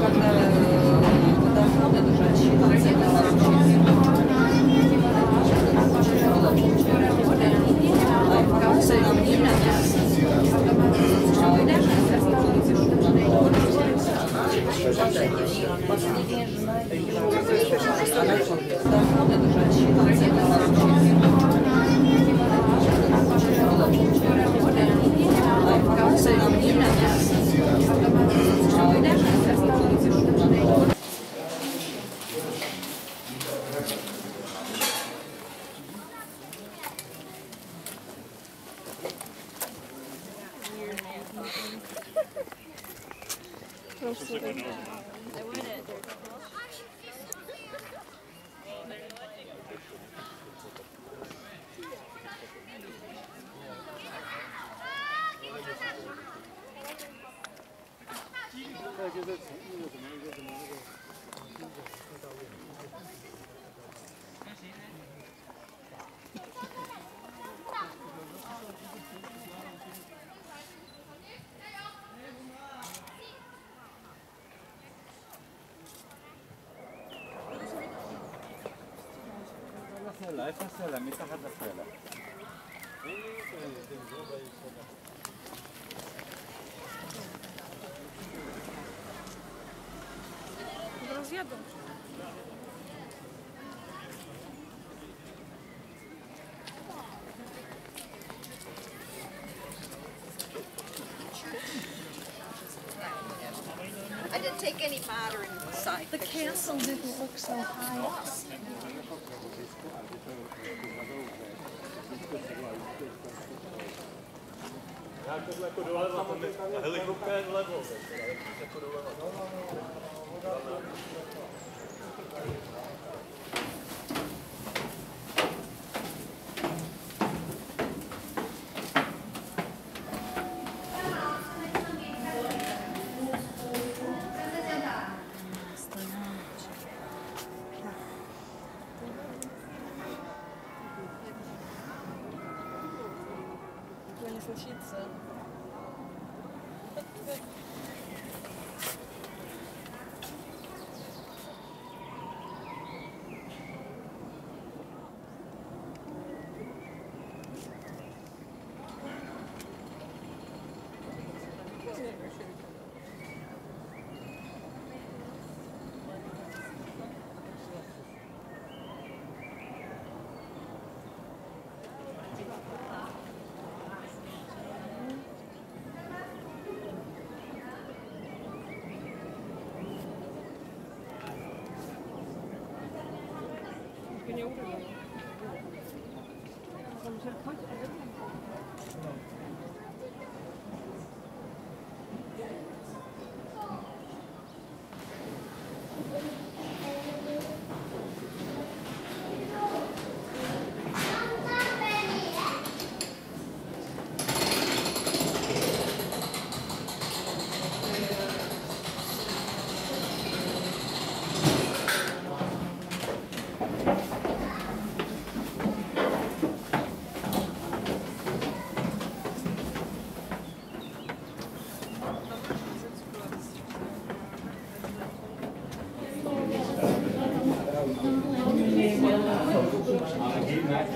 Когда э, доходы уже отсчитываются, Thank you. 就是从那。On va faire ça à la mise à la rassure. Oui, c'est vrai, The castle didn't look so high up. Já level. Случится.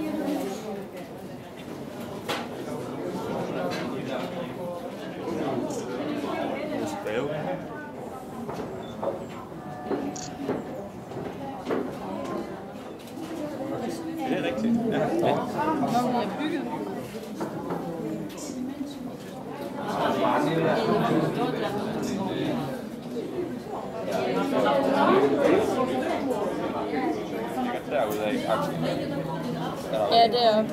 Nie urywa. Speel. Ja, riktigt. Ja. Det är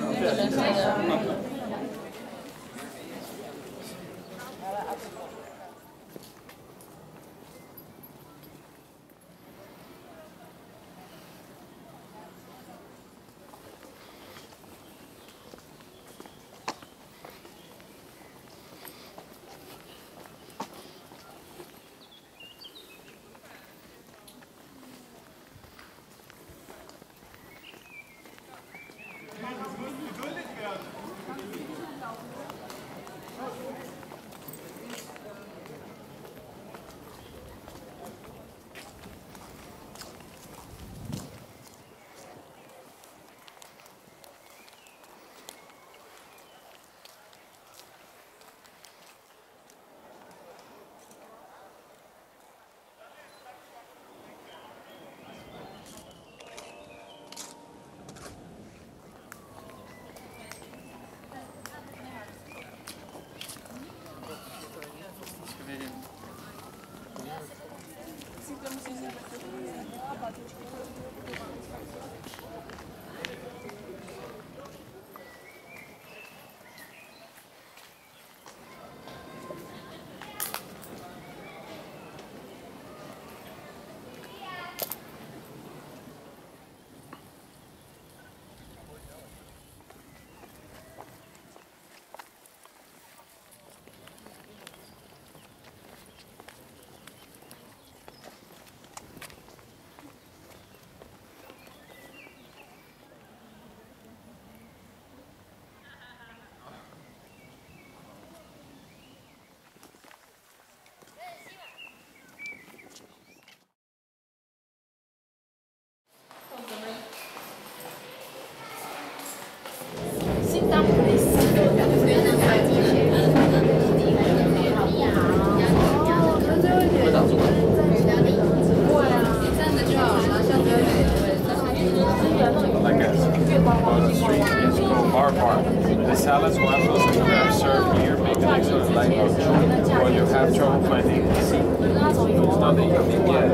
你跟他走，你跟。